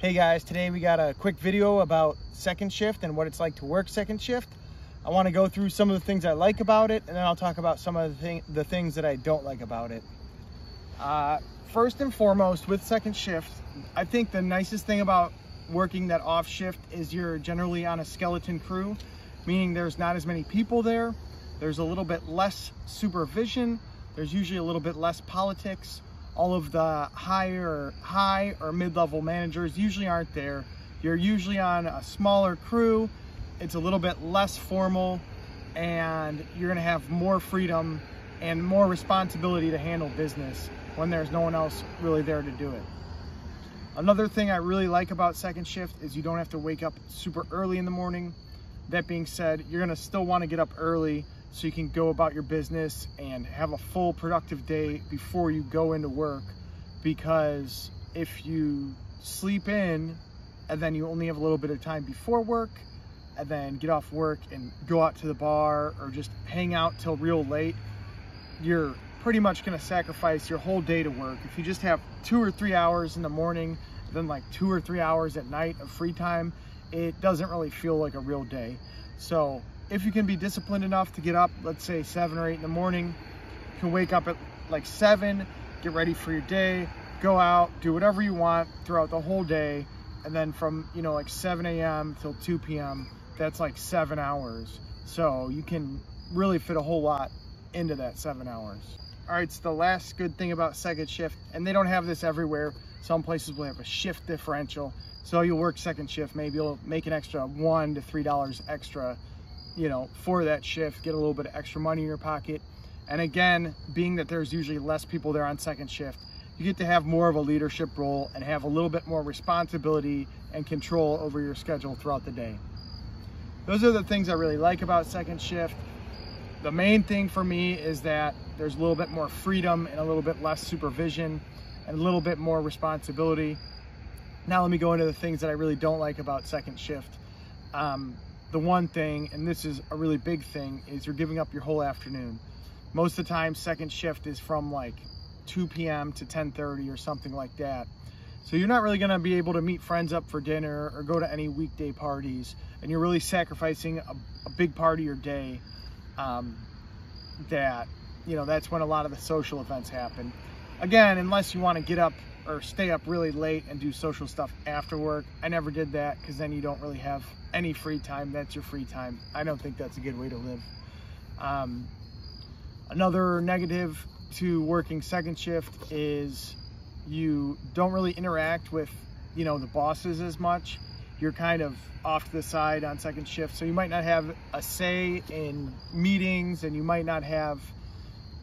Hey guys, today we got a quick video about second shift and what it's like to work second shift. I want to go through some of the things I like about it and then I'll talk about some of the, thing, the things that I don't like about it. Uh, first and foremost with second shift, I think the nicest thing about working that off shift is you're generally on a skeleton crew, meaning there's not as many people there. There's a little bit less supervision. There's usually a little bit less politics all of the higher high or mid-level managers usually aren't there. You're usually on a smaller crew. It's a little bit less formal and you're going to have more freedom and more responsibility to handle business when there's no one else really there to do it. Another thing i really like about second shift is you don't have to wake up super early in the morning. That being said you're going to still want to get up early so you can go about your business and have a full productive day before you go into work. Because if you sleep in and then you only have a little bit of time before work and then get off work and go out to the bar or just hang out till real late you're pretty much to sacrifice your whole day to work. If you just have two or three hours in the morning then like two or three hours at night of free time it doesn't really feel like a real day. So if you can be disciplined enough to get up, let's say seven or eight in the morning, you can wake up at like seven, get ready for your day, go out, do whatever you want throughout the whole day. And then from, you know, like 7 a.m. till 2 p.m., that's like seven hours. So you can really fit a whole lot into that seven hours. All right, so the last good thing about second shift, and they don't have this everywhere. Some places will have a shift differential. So you'll work second shift, maybe you'll make an extra one to three dollars extra you know, for that shift, get a little bit of extra money in your pocket. And again, being that there's usually less people there on second shift, you get to have more of a leadership role and have a little bit more responsibility and control over your schedule throughout the day. Those are the things I really like about second shift. The main thing for me is that there's a little bit more freedom and a little bit less supervision and a little bit more responsibility. Now let me go into the things that I really don't like about second shift. Um, the one thing, and this is a really big thing, is you're giving up your whole afternoon. Most of the time, second shift is from like 2 p.m. to 10:30 or something like that. So you're not really going to be able to meet friends up for dinner or go to any weekday parties, and you're really sacrificing a, a big part of your day. Um, that you know that's when a lot of the social events happen. Again, unless you want to get up or stay up really late and do social stuff after work. I never did that because then you don't really have any free time. That's your free time. I don't think that's a good way to live. Um, another negative to working second shift is you don't really interact with, you know, the bosses as much. You're kind of off to the side on second shift. So you might not have a say in meetings and you might not have,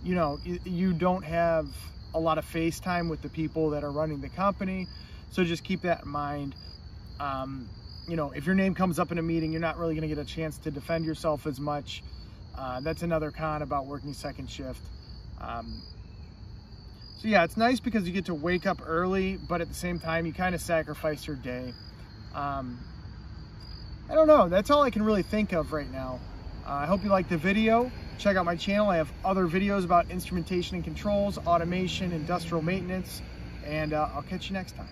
you know, you don't have a lot of FaceTime with the people that are running the company. So just keep that in mind. Um, you know, if your name comes up in a meeting, you're not really going to get a chance to defend yourself as much. Uh, that's another con about working second shift. Um, so yeah, it's nice because you get to wake up early, but at the same time, you kind of sacrifice your day. Um, I don't know. That's all I can really think of right now. Uh, I hope you liked the video. Check out my channel. I have other videos about instrumentation and controls, automation, industrial maintenance, and uh, I'll catch you next time.